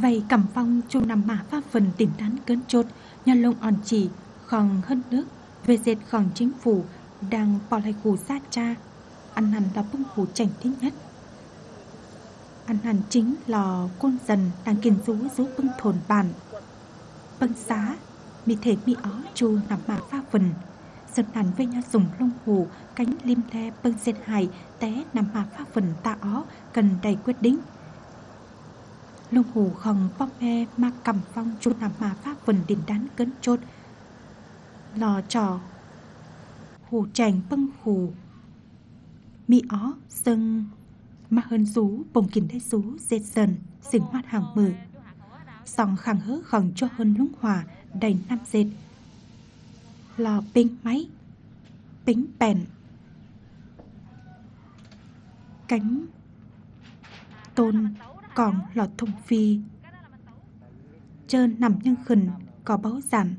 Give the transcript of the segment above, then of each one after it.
Vậy cầm phong chu nằm mã pháp phần tìm tán cấn chốt Nhà lông on chỉ, khòng hơn nước, Về dệt khòng chính phủ, Đang bỏ lại củ xa cha, Ăn hẳn là bông hủ chảnh thứ nhất. Ăn hẳn chính là côn dần Đang kiên rú rú bưng thồn bản. Bưng xá Mi thể mi ó chu nằm mã pháp phần Sơn hẳn với nhau dùng lông hủ Cánh lim the bưng dệt hài, Té nằm mã pháp phần ta ó, Cần đầy quyết định lông hù khòng bóp me mà cầm phong chu nằm mà pháp vần đình đán cấn chốt. Lò trò, hù chành bưng hù. Mi ó, sưng, mà hơn rú bồng kín đáy rú dệt dần xình hoát hàng mừ sòng khẳng hớ khẳng cho hơn lúng hòa, đầy năm dệt. Lò pin máy, bính bèn. Cánh tôn còn lọt thông phi. Trơn nằm nhân khình Có báu giản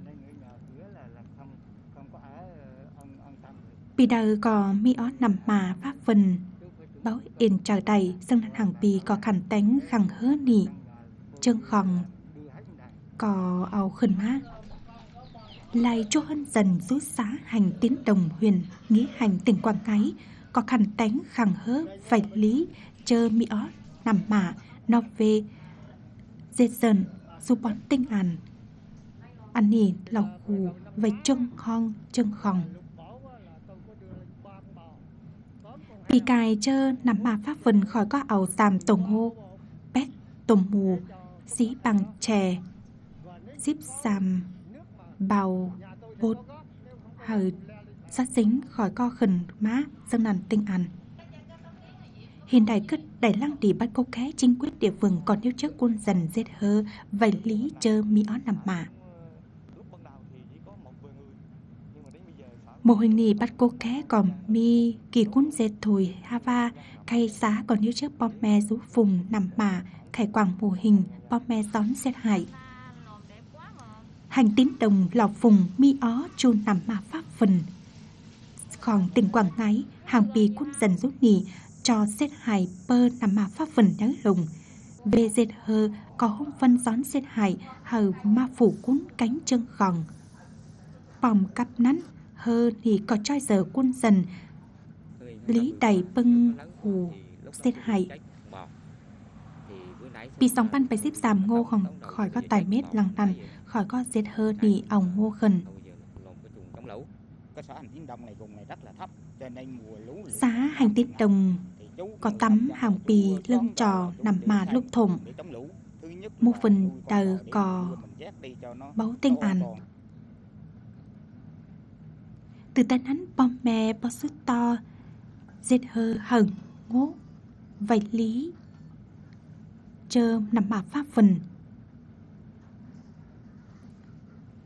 Bì đời có mi ó nằm mà pháp vần. Báo yên trời đầy dân hàng bì có khẳng tánh khẳng hớ nị. Chân khòng, Có ao khẩn má. Lại cho hơn dần rút xá hành tiến đồng huyền Nghĩa hành tỉnh Quảng Ngãi, Có khẳng tánh khẳng hớ vạch lý, Chơ mi ó nằm mà nó về dệt dần dù bọn tinh àn ăn nỉ lọc hù về chân khong chân khòng. Vì cài chơ nắm mà pháp vần khỏi có ảo giảm tổng hô Bét tổng mù xí bằng chè, xíp xàm Bào, Bột, Hờ, Sát dính khỏi co khẩn má Dân nàn tinh ăn Hiện đại cất đại lăng đi bắt cô ké chính quyết địa phương còn yêu trước quân dần giết hơ vậy lý chơ mi ó nằm mà. Mô hình này bắt cô ké còn mi kỳ quân dệt thùi hava khay xá còn yêu trước bom me rú phùng nằm mà khải quảng mô hình bom me gión xét hại. Hành tín đồng lọc phùng mi ó chu nằm mà pháp phần. Còn tỉnh Quảng Ngãi, hàng bì quân dần rút nhì cho xét hài bơ nằm mà pháp phần nhớ lùng. Bê dệt hơ có hông phân gión xét hài hờ ma phủ cún cánh chân gòn. Bòng cặp nắn hơ thì có trai giờ quân dần lý đầy bưng hù xét hài. Bị sóng ban phải xếp giảm ngô không khỏi có tài mét lằng tằn khỏi có dệt hơ thì ổng ngô khẩn. Giá hành tín đồng có tắm hàng pì, lưng trò nằm mà lúc thủng. Một phần tờ cò báu tinh ảnh. Từ tên hắn bom mè bó sức to dệt hơ hẩn, ngố Vậy lý, Chơ nằm mà pháp phần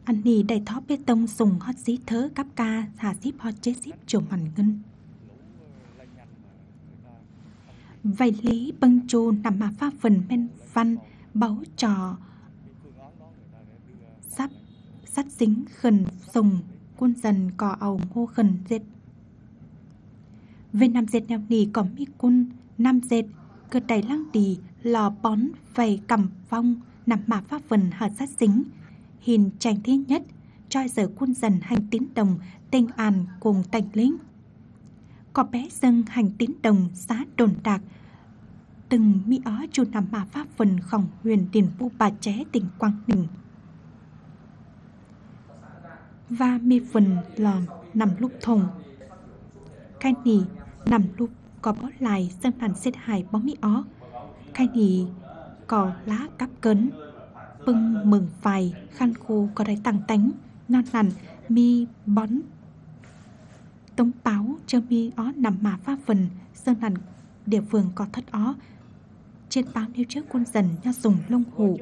Anh nì đầy thó bê tông, dùng hót dí thớ cắp ca Hà díp hót chế díp trộm hoàn ngân Vậy lý băng chu nằm mà pha phần men văn Báu trò. Sắp Sắt dính khẩn sùng Quân dần cò ầu hô khẩn dệt. Về nằm dệt nèo nì có mi quân, Nam dệt Cơ đầy lăng đì Lò bón, vầy cầm phong Nằm mà pha phần hở sát dính. Hình tranh thế nhất, Choi giờ quân dần hành tín đồng Tinh an cùng tành lính có bé dân hành tín đồng xã đồn đạc từng mi ó chu nằm mà pháp phần khổng huyền tiền bu bà ché tỉnh quang Ninh. Và mi phần lòm nằm lúc thùng. Khai nì nằm lúc có bó lại dân hàn xếp hài bó mi ó. Khai nì có lá cắp cấn. Bưng mừng phài khăn khu có đáy tăng tánh. Non nằn mi bón tống báo cho mi ó nằm mà pháp phần dân hàn địa phương có thất ó trên báo nêu trước quân dần nho dùng lông hủ.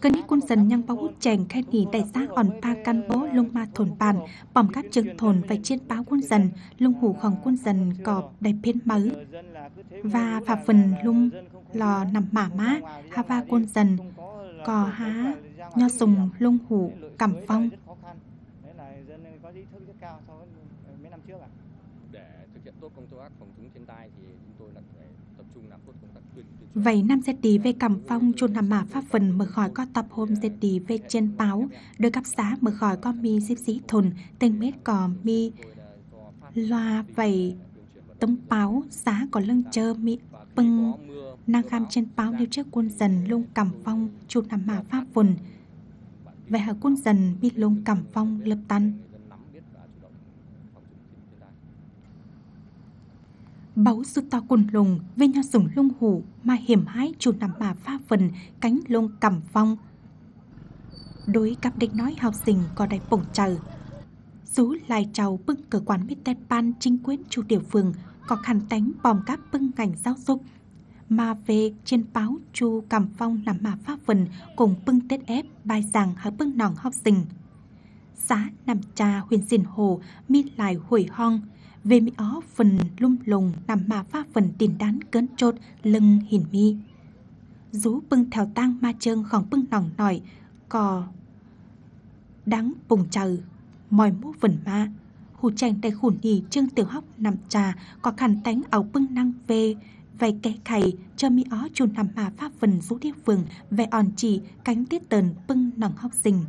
Cơ ní quân dần nhang báo chèn khai nỉ đại xã hòn pa căn bố lông ma thôn bàn, bỏng các trường thôn và trên báo quân dần, lông hủ khòng quân dần cọp đầy phiên mới. Và phạm phần lung lò nằm mả má, ha va quân dần, cò há, nho sùng lông hủ, cẩm phong. hiện tốt công tác phòng chống thiên tai thì chúng tôi là phải tập trung làm tốt công tác tuyên truyền. Vậy năm dệt đi về cầm phong chôn nằm mà pháp phần mở khỏi có tập hôm dệt đi về trên báo, đôi cấp xá mở khỏi có mi xíp xí thồn, tên mết cò mi loa vậy tống báo xá có lưng chơ mi bưng năng kham trên báo nêu trước quân dần lung cầm phong chôn nằm mà pháp phần. Về hạ quân dần bị lông cẩm phong lập tân. Báu sư to quần lùng Với nhau sủng lung hủ Mà hiểm hái chủ nằm bà pha phần Cánh lông cẩm phong. Đối cặp địch nói học sinh Có đại bổng chờ Sú lại trầu bưng cơ quan mít tết ban Chính quyền chủ địa phương, Có khăn tánh bòm cáp bưng ngành giáo dục mà về trên báo chu cầm phong làm mà pháp phần cùng bưng tết ép bài giảng hay bưng nòng học sinh. Xã nằm trà huyền xin hồ, mi lại hồi hong, về mi ó phần lung lùng nằm mà pháp phần tiền đán cấn chốt, lưng hình mi. Rú bưng theo tang ma trơn khỏng bưng nòng nổi cò đáng bùng chờ mòi mũ phần ma. Hù chèn tay khủn nhì trương tiểu hóc nằm trà có khăn tánh áo bưng năng về vậy kẻ khẩy cho mi ó chun nằm mà pháp phần vũ địa phường về on chỉ cánh tiết tần bưng nòng học sinh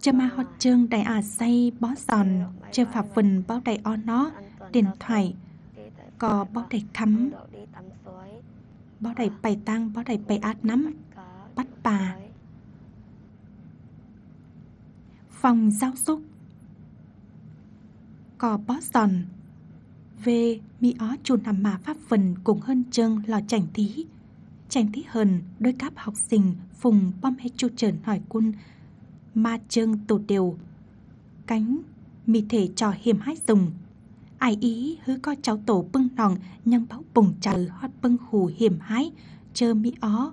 cho ma hót trương đại à say bó giòn, cho pháp phần bao đầy o nó, Điện thoại Có bao đầy khắm Bao đầy bày tăng Bao đầy bày át nắm. Bắt bà. Phòng giáo dục. Cò bó giòn. Về mi ó chùn nằm mà pháp phần Cùng hơn chân lò chảnh thí. Chảnh thí hơn đôi cáp học sinh Phùng bom hết chu trần hỏi quân. Ma chân tổ đều. Cánh mi thể trò hiểm hái dùng. Ai ý hứa có cháu tổ bưng nòng Nhân báo bùng chờ hót bưng hù hiểm hái Chơ mi ó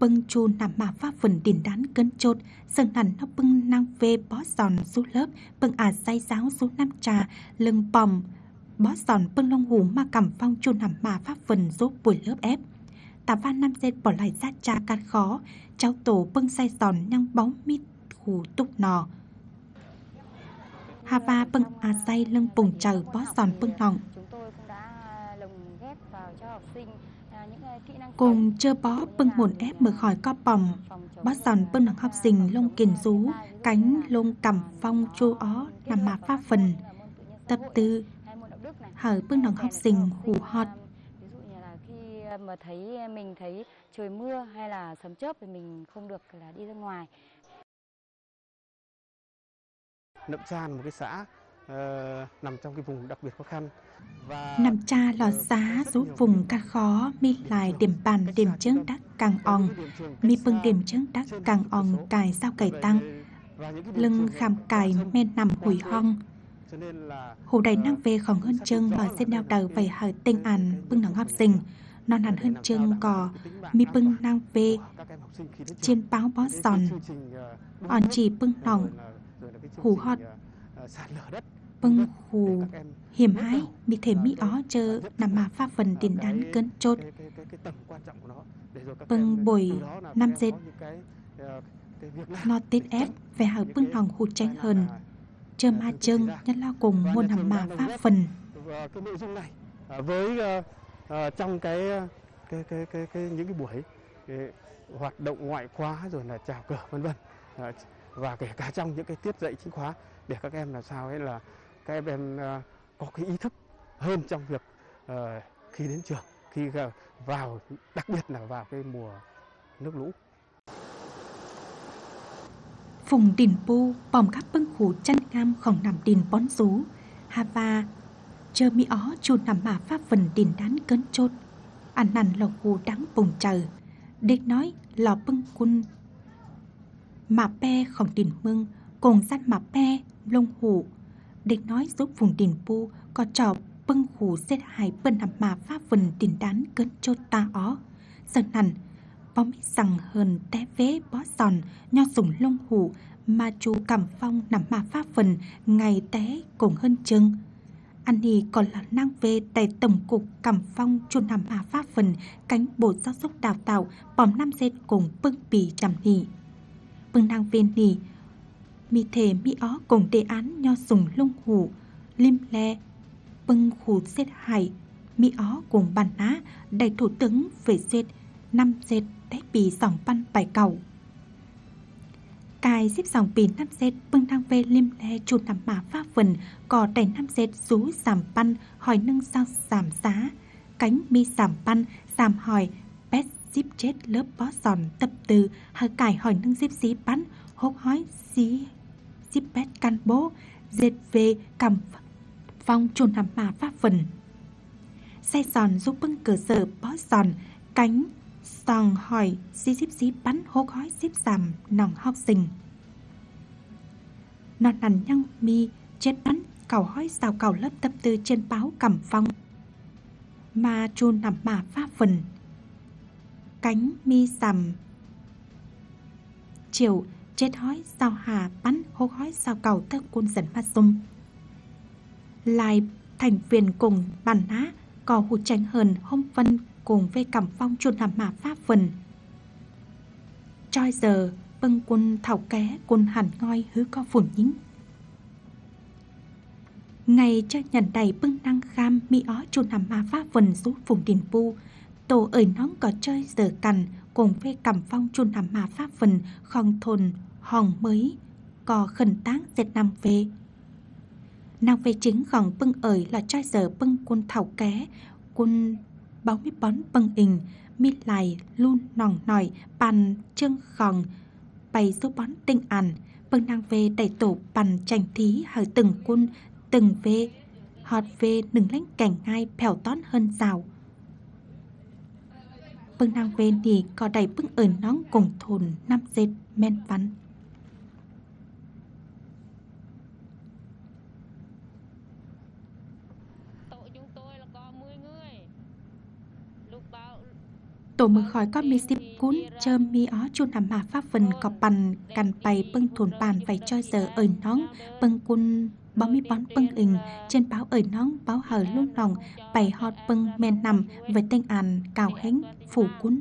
bưng chu nằm mà pháp phần tiền đán cân chốt Sơn hẳn nó bưng năng về bó giòn xuống lớp, Bưng à say giáo xuống năm trà, Lưng bòm, Bó giòn bưng lông hù mà cầm phong chu nằm mà pháp phần giúp buổi lớp ép. Tà van năm dệt bỏ lại ra cha cát khó, Cháu tổ bưng say giòn nhăng bóng mít hù túc nò. Hava bưng à say lưng bùng chờ bó giòn bưng nòng. Chúng tôi cũng đã à, lồng ghép vào cho học sinh. Cùng chơ bó bưng hồn ép mở khỏi co bòng Bó giòn bưng nòng học sinh lông kiền rú Cánh lông cầm phong chu ó nằm mà pháp phần. Tập tư hở bưng nòng học sinh hù hot ví dụ như là khi à, mà thấy mình thấy trời mưa hay là sấm chớp thì mình không được là đi ra ngoài. Nậm Tràn một cái xã ờ, nằm trong cái vùng đặc biệt khó khăn. Và Nằm cha lò xá rú vùng ca khó Mi lại điểm bàn điểm chướng đắc càng ong. Mi bưng điểm chướng đắc càng ong cài sao cày tăng. Lưng kham cài men nằm hủi hong. Hồ đầy năng về khoảng hơn chân lò xin đeo đầu vậy hở tinh ảnh bưng nòng học sinh. Non hẳn hơn chân cò Mi bưng năng về trên báo bó giòn ờ, On chỉ bưng nòng hù hót. Để hù hiểm hái Mi thể mi ó chơ nằm mà pha phần tiền đán cơn chốt. nó. Em bồi năm dệt. Lo tít ép về hở bưng nòng hụt hơn. là- Chơ ma chưng nhân lo cùng môn nằm mà pha phần. cái nội dung này à, với ờ, ờ, trong cái, ờ, cái, cái, cái, cái những cái buổi cái hoạt động ngoại khóa rồi là chào cờ vân vân. Và kể cả trong những cái tiết dạy chính khóa để các em làm sao ấy là các em, à, có cái ý thức hơn trong việc ờ, khi đến trường khi ờ, vào đặc biệt là vào cái mùa nước lũ. Phùng đình bu bòm khắp bưng khủ chăn ngam khổng nằm đình bón rú hà Hava chờ mi ó chu nằm mà pháp phần đình đán cấn chốt Ăn nằn lộc khu đáng bùng chờ đếch nói lò bưng quân Mà pe khổng đình mưng Cùng gian mà pe lông hủ Địch nói giúp vùng tiền pu Có trò bưng khủ xét hài bân nằm mà pháp phần tiền đán cấn chốt ta ó Sơn nằn bóng rằng hơn té vế bó giòn, nho sủng lông hủ mà chú cảm phong nằm mà pháp phần ngày té cùng hơn chừng Anh nì còn là năng về tại Tổng cục Cẩm Phong chu nằm mà Pháp Phần cánh Bộ Giáo dục Đào tạo, bòm năm dệt cùng bưng bì chằm nì. Bưng năng viên nì mi thể mi ó cùng đề án nho sùng lung hủ lim le bưng khủ xét hải mi ó cùng bàn ná đại thủ tướng về xếp năm dệt đáy bì sòng văn bài cầu cài xếp dòng bì năm dệt bưng đang về lim le chu nằm mà pha vần cò đẩy năm dệt rú giảm băn, hỏi nâng sao giảm giá. Cánh mi giảm băn, giảm hỏi pet zip chết lớp bó giòn tập từ hơi cải hỏi nâng zip xí bắn hốt hói xí zip bét căn bố dệt về cầm phong chôn nằm mà pháp phần. Xe giòn giúp bưng cửa sở bó giòn, cánh sòn hỏi xí xíp xí bắn hô khói zip giảm nòng học sinh non nằn nhăng mi chết bắn cầu hói sao cầu lớp tập tư trên báo cầm phong. Mà chôn nằm mà pháp phần. Cánh mi sầm chiều chết hói sao hà bắn hô hói sao cầu thơ quân dẫn phát sung. Lại thành viên cùng bàn á, có hụt tranh hờn hôm phân cùng với cảm phong chuột làm mà pháp phần troi giờ bưng quân thảo ké quân hẳn ngoi hứa có phủn nhính ngày cho nhận đầy bưng năng kham mi ó chuột làm mà pháp phần rút phùng đình pu. Tổ ở nóng có chơi giờ cằn cùng với cảm phong chuột làm mà pháp phần không thồn hòn mới, có khẩn táng dệt nằm về nàng về chính gòn bưng ởi là trai giờ bưng quân thảo ké, quân báo mít bón bưng ình mi lại luôn nòng nòi, bàn chân gòn bày số bón tinh ăn bưng nàng về đẩy tổ bàn tranh thí hỏi từng quân, từng về họt về đừng lánh cảnh ngay phèo tón hơn rào. Bưng nàng về thì có đẩy bưng ởi nón cùng thồn năm dệt men vắn. Tổ mực khỏi có mi xịp cún chơm mi ó chu nằm mà pháp phần có bàn cằn bày bưng thôn bàn phải cho giờ ở nón bưng cun bó mi bón bưng ình, trên báo ở nón báo hờ luôn lòng, bày hot bưng men nằm, với tên ăn cào hánh phủ cún.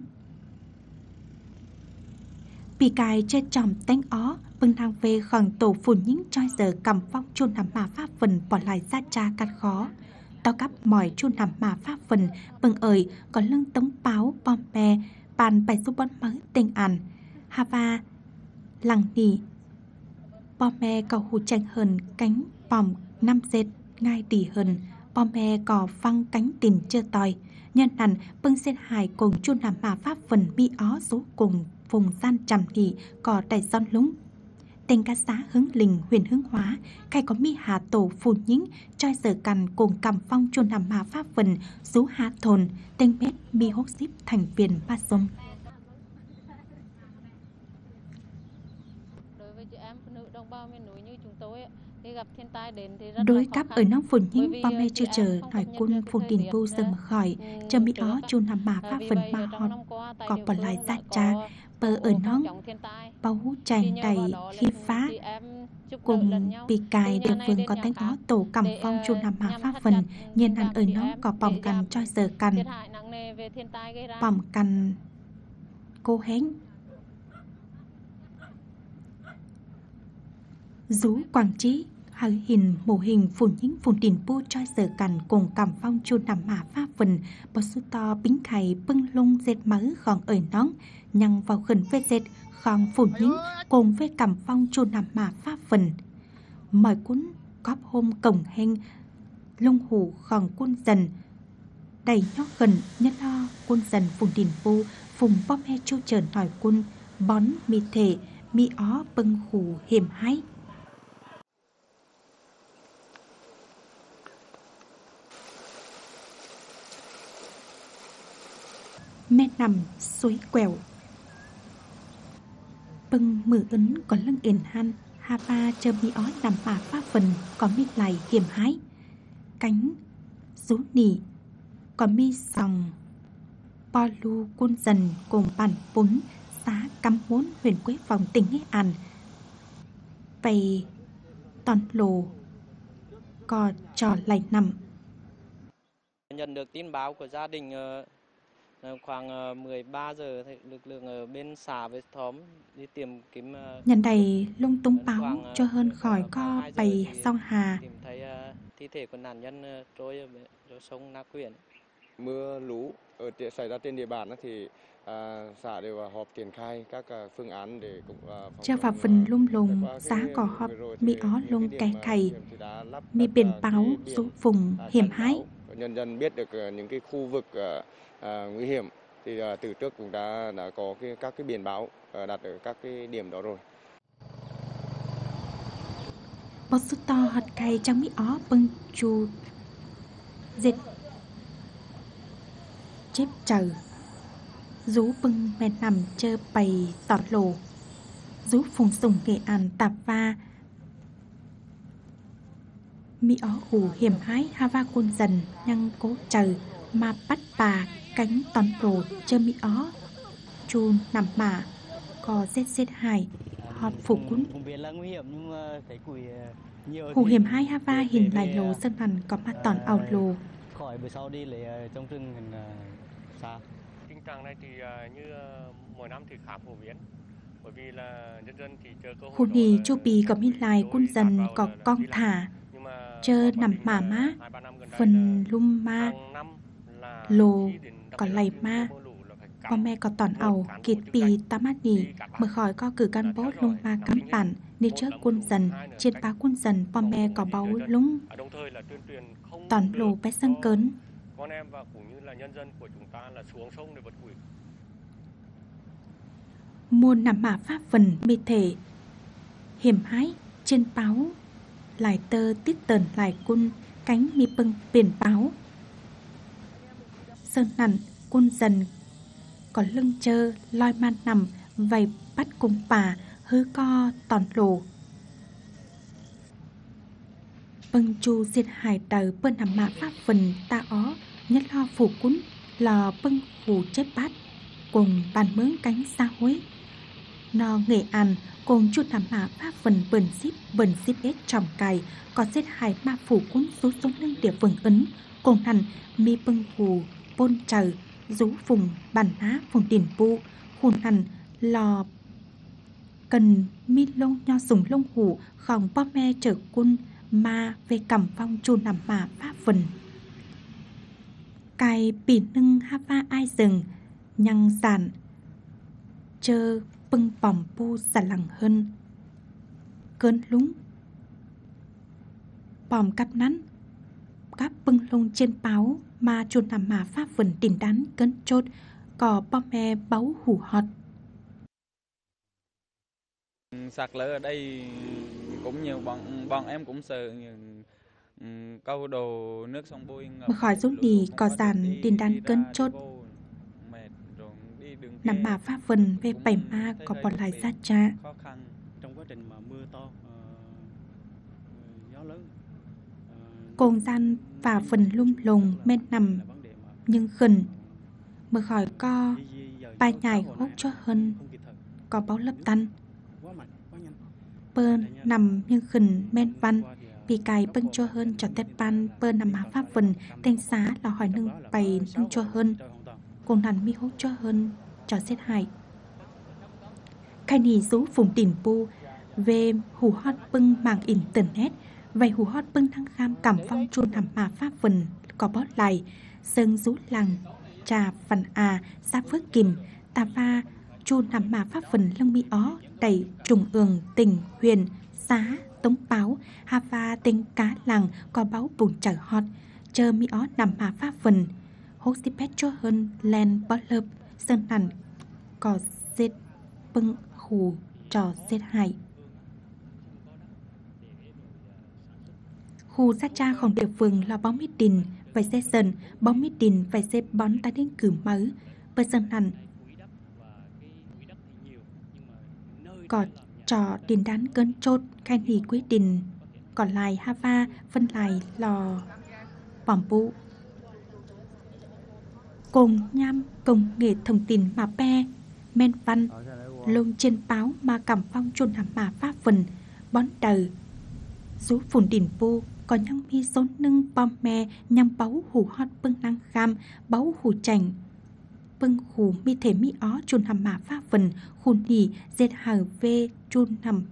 Bị cài trên tròm tánh ó bưng thang về khoảng tổ phủ những cho giờ cầm phong chu nằm mà pháp phần bỏ lại ra cha cắt khó tao cắp mỏi chu nằm mà pháp phần bừng ơi có lưng tống báo, bom bè, bàn bài số bón mới tên hà hava lằng nỉ, bom bè có hù chanh hờn cánh bòm năm dệt ngay tỉ hờn bom bè có phăng cánh tìm chưa tòi. Nhân hẳn, bưng sen hài cùng chu nằm mà pháp phần mi ó số cùng vùng gian trầm nỉ có đầy son lúng tên ca xã hướng lình huyền hướng hóa khai có mi hà tổ phù nhính choi sở cằn cùng cầm phong chuôn nằm mà pháp vần rú hạ thồn tên mét mi hốt xíp thành viên ba sông. Đối khó ở nông phồn nhính vì, mê ờ, chưa chờ hỏi quân phồn vu sầm ờ, khỏi mi trước ó chu nằm mà pháp phần ba hòn có bỏ lại ra cha bờ ở Thì chàng nhờ đầy khi phá. cùng bị cài phương đến có tánh khác ó tổ cầm phong chu nằm nhằm pháp phần. nhiên ăn ở em có bỏng cằn cho giờ cằn bỏng cằn cô hén. Rú Quảng Trí hở hình mô hình phùn những phùn điền bu cho giờ cằn cùng cầm phong chu nằm mà pháp phần. Bó su to bính khải bưng lung dệt mớ gòn ở nón nhăng vào gần với dệt khoang phủ những cùng với cầm phong chu nằm mà pháp phần mời cuốn cóp hôm cổng hên lung hủ gòn quân dần. Đầy nhóc gần, nhất lo quân dần phùng đình vô phùng bom he chu trờn hỏi quân bón mi thể, mi ó bưng khủ hiểm hái. Mẹ nằm suối quẹo bưng mử ấn có lưng ền han ha ba chơ mi ó nằm bà pháp phần, có mi lầy hiểm hái. Cánh rú nỉ có mi sòng. Po lu quân dần cùng bản bún xã cắm muốn huyện quế phòng, tỉnh nghệ an. Vậy toàn lồ cò trò lại nằm. Nhận được tin báo của gia đình uh khoảng ờ, 13 giờ thì lực lượng ở bên xã với xóm đi tìm kiếm ờ, Nhân đây lung tung báo khoảng, ờ, cho hơn khỏi khoảng co 12 giờ bầy song hà. tìm thấy ờ, thi thể của nạn nhân ờ, trôi ở sông Na Quyển. mưa lũ ở trên- xảy ra trên địa bàn thì à, xã đều họp triển khai các à, phương án để cũng à, phòng Cho vào phần à, lung lùng, giá vừa họp, mi ó lung à, cày, mi biển à, báo rú vùng à, hiểm cho nhân dân biết được à, những cái khu vực à, nguy hiểm. Thì à, từ trước cũng đã đã có cái các cái biển báo à, đặt ở các cái điểm đó rồi. Bó sú to hạt cày trong mi ó bưng chu dệt chép chờ rú bưng mẹ nằm chơ bầy tọt lồ rú phùng sùng nghệ an tạp va. Mi ó hù hiểm hái hava côn dần nhăng cố chờ mà bắt bà cánh tòn rồ chơ mi ó. Chu nằm mả có rết rết hài hot phục cún. thấy củi ờ, nhiều Hù hiểm hai ha va hình lồ ờ, sân hẳn có mặt tòn ảo lồ. khỏi bữa sau đi lấy ờ, trong rừng gần ờ, xa. Tình trạng này thì à, như à, mỗi năm thì khá phổ biến. Bởi vì là nhân dân thì chờ cơ hội nì là chu bì có mi lại quân vào có con đi thả chơ nằm là má. phần lum ma hàng lồ, có lầy ma. mùa mẹ có tòn một kiệt Mở khỏi có cử căn bốt lung ma cắm bản đi trước quân dần Trên cách quân dần bò mẹ có lúng. Tòn lồ bé sân cớn. Muôn nằm mả pháp vần mê thể Hiểm hái trên báo. Lại tơ tiết tần lại quân. Cánh mi bưng biển báo. Sơn nằn, quân dần. Có lưng chơ loi man nằm Vầy bắt cùng bà Hư co tòn lù. Bưng chu diệt hải tờ Bơn nằm mạ pháp phần ta ó Nhất lo phủ cún Lò bưng hù chết bát Cùng bàn mướn cánh xa hối No nghệ ăn cùng chút nằm mạ pháp phần bẩn xíp bẩn xíp ếch tròng cài có giết hải ma phủ cuốn xuống xuống lưng địa vườn ấn cùng hẳn mi bưng hù bôn trừ, rú vùng bản ná vùng tiền pu khùn hẳn lò cần mi lông nho sùng lông hủ khòng bom me trở quân ma về cầm phong chu nằm mà pháp phần cài bỉ nưng ha va ai rừng nhăng giản chơ bưng bỏng pu xà lằng hơn cơn lúng bòm cắp nắn cắp bưng lông trên báo mà chuột nằm mà pháp vần đình đắn cơn chốt có bom me báu hủ họt sạt lở ở đây cũng nhiều bọn bọn em cũng sợ ừm, câu đồ nước sông bôi ngập. Khỏi rút đi đi- đình đi đắn đi chốt nằm mà pháp vần về bảy ma có bỏ lại sát cha khó khăn. Trong quá trình mà mưa to ờ, gió lớn ờ, cồn gian và phần lung lùng men nằm, nhưng khẩn mới khỏi co, ba nhảy bài hốt cho hơn. Có báo lấp tan quá nằm nhưng khẩn men văn vì cài bưng cho hơn cho tết ban. Bơ nằm nạn pháp vần, đánh xá là hỏi nâng bày nâng cho hơn. Cùng nằn mi hốt cho hơn, cho giết hại khai nì rú vùng tỉnh bu, về hù hót bưng mạng internet vậy hù hót bưng thăng kham cảm phong chuôn nằm mà pháp vần có bót lại sơn rú lằng trà phần à xa phước kìm tà va chu nằm mà pháp phần lưng mi ó đầy trùng ương tình huyền xá tống báo hà va tinh cá làng có báo bùn chở hot chờ mi ó nằm mà pháp phần hốt xí pet cho hơn len bó lợp sơn hẳn có giết bưng hù trò giết hại khu sát cha khổng địa phương là bóng mít đình và xe sần, bóng mít đình và xe bón ta đến cử mớ và sân hẳn có trò tiền đán cơn chốt khai nghỉ quyết đình, còn lại hava phân lại lò bỏm vụ cùng nham công nghệ thông tin mà pe, men văn lông trên báo mà cảm phong chôn hàm mà pháp phần, bón tờ rú phùn đỉnh bu có nhang mi số nâng bom mè nhằm báu hủ hót bưng năng kham báu hủ chảnh. Bưng hủ mi thể mi ó chun hầm mà pha phần khôn nỉ dệt hở về chun hầm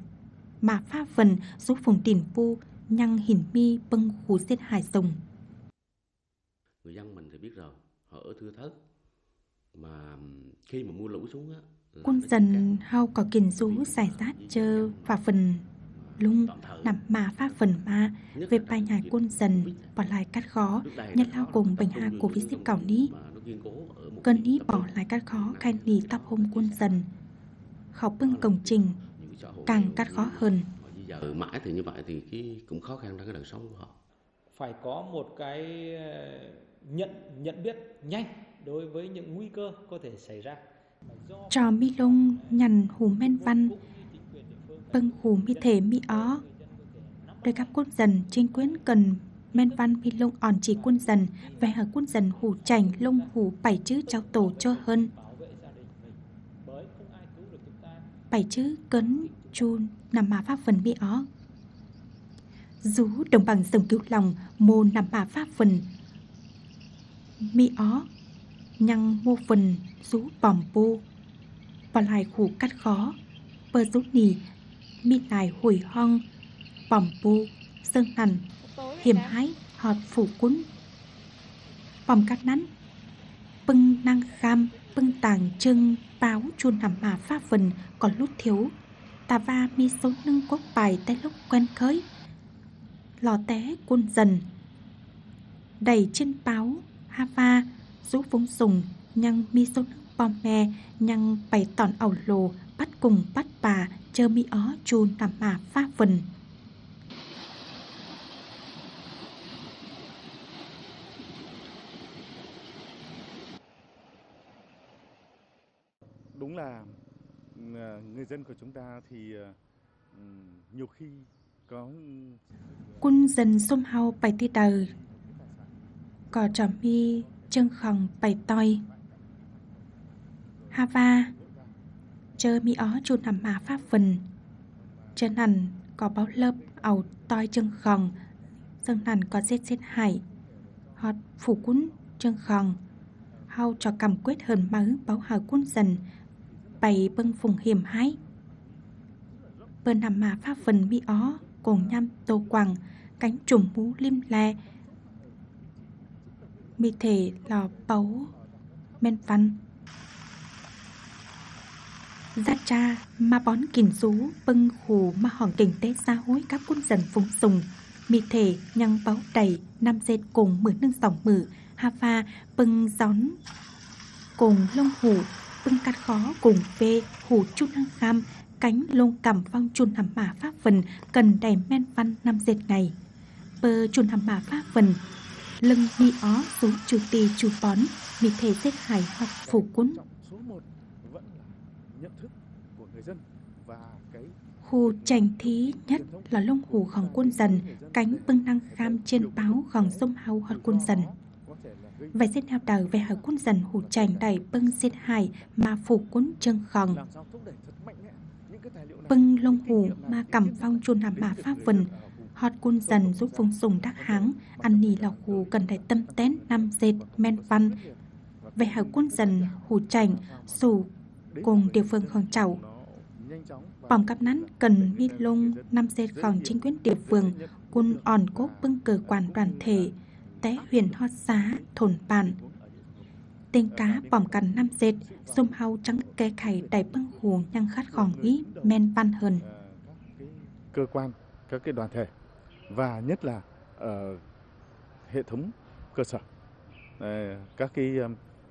mà pha phần giúp phùng tiền pu nhăng hình mi bưng hủ dệt hải sồng người dân mình thì biết rồi họ ở thưa thớt. Mà khi mà mưa lũ xuống á quân dần hao có kiền rú giải rát chơ và phần lung nằm mà phát phần ma về bài nhảy quân dần bỏ lại cắt khó nhất lao cùng bình hạ của vi xếp cảo ní cơn ní bỏ lại cắt khó khai nì tóc hôm quân dần khảo bưng công trình càng cắt khó hơn. giờ mãi thì như vậy thì cái cũng khó khăn trong cái đời sống của họ. Phải có một cái nhận nhận biết nhanh đối với những nguy cơ có thể xảy ra. Trò mi lông nhằn hù men văn bưng hù mi thể mi ó. Đời các quân dần, trên quyến cần, men văn phi lông òn chỉ quân dần về ở quân dần hù chảnh, lông hù bảy chữ cháu tổ cho hơn bảy chữ cấn, chun, nằm mà pháp phần mi ó. Rú đồng bằng sông cứu lòng mô nằm mà pháp phần mi ó. Nhăng mô phần rú bòm bô. Và lại khủ cắt khó bơ rú nì mi lại hủy hong bỏng bu sơn nằn hiểm hái, họt phủ cuốn bỏng cắt nắn, bưng năng kham, bưng tàng trưng, báo chun nằm mà pháp phần còn lút thiếu. Tà va mi số nâng quốc bài tới lúc quen khới. Lò té quân dần, đầy trên báo ha va rú vốn sùng, nhăng mi số nâng bom me nhăng bày tòn ẩu lồ, bắt cùng bắt bà chơ mi ó chun nằm mà pha vần. Đúng là người dân của chúng ta thì nhiều khi có quân dân xôm hao bày ti đời có trò mi chân khòng bày toi. Hava Chơ mi ó chun nằm mà pháp phần Chân nằn có báo lớp ẩu toi chân khòng dân nằn có dết dết hải Họt phủ cún chân khòng hau cho cầm quyết hơn máu báo hờ cún dần, Bày bưng phùng hiểm hái. Bơ nằm mà pháp phần mi ó Cùng nhăm tô quằng Cánh trùng mũ lim le. Mi thể lò báu Men văn. Gia cha mà bón kìn rú bưng hù mà hòn kình tế xã hội các quân dần phúng sùng. Mi thể, nhăng báo đầy năm dệt cùng mười nâng sòng mử ha pha bưng gión cùng lông hù bưng cắt khó cùng về hù chút năng kham. Cánh lông cầm phong chun hầm mả pháp phần, cần đầy men văn năm dệt ngày. Bơ chun hầm mả pháp phần, lưng mi ó xuống chu tì chu bón. Mi thể giết hải hoặc phủ cuốn nhận thức của người dân và cái Hù tranh thí nhất là lông hù gòng quân dần, Cánh bưng năng kham trên báo gòng sông hau hoạt quân dần. Vậy xin theo đời về hỏi quân dần hù trành đầy bưng xin hài mà phủ quân chân gòng. Bưng lông hù mà cầm phong chuồn làm mà pháp vần Hot quân dần giúp phung sùng đắc háng, Ăn nì là hù cần đầy tâm tén năm dệt men văn. Về hở quân dần hù chành sù cùng địa phương khòng chảo Bỏng cắp nắn cần mi lông năm dệt khòng chính quyền địa phương quân òn cốt bưng cơ quản đoàn thể té huyền hót xá thổn bản. Tên cá bỏm cằn năm dệt xôm hau trắng kê khải đầy băng hồ nhăng khát khỏng ý men văn hơn cơ quan các cái đoàn thể và nhất là uh, hệ thống cơ sở. Uh, các cái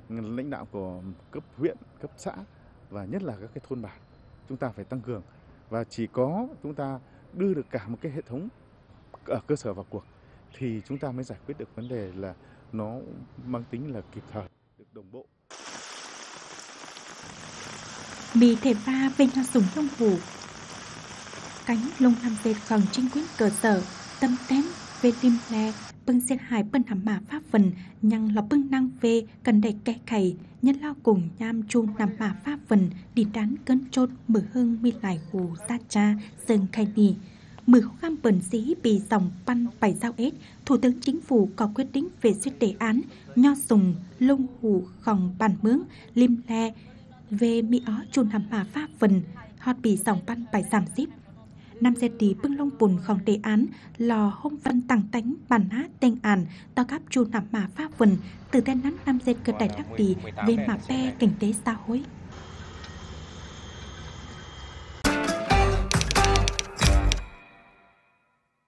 lãnh đạo của cấp huyện cấp xã và nhất là các cái thôn bản, chúng ta phải tăng cường và chỉ có chúng ta đưa được cả một cái hệ thống ở cơ sở vào cuộc thì chúng ta mới giải quyết được vấn đề là nó mang tính là kịp thời, được đồng bộ mì thể pha bên hoa sùng lông phủ, cánh lông tham dệt khòng trinh quyến cơ sở, tâm tém về tim le bưng sen hài bưng thảm mà pháp phần nhăng là bưng năng về cần đầy kẻ khẩy nhân lao cùng nham chu nằm mà pháp phần đi đán cân chốt mở hương mi lại hù ra cha sơn khai nì mười khám bẩn sĩ bị dòng pan bảy giao ết, Thủ tướng Chính phủ có quyết định về duyệt đề án nho sùng, lông hủ, khòng bàn mướng, lim le, về mỹ ó chun nằm mà pháp phần, họ bị dòng pan bảy giảm ship nam xe tí bưng long bùn không đề án lò hôm văn tăng tánh bàn hát tên àn to cáp chu nằm mà pháp vần, từ tên nắn nam xe cơ đại đắc đi về mà pe kinh tế xã hội.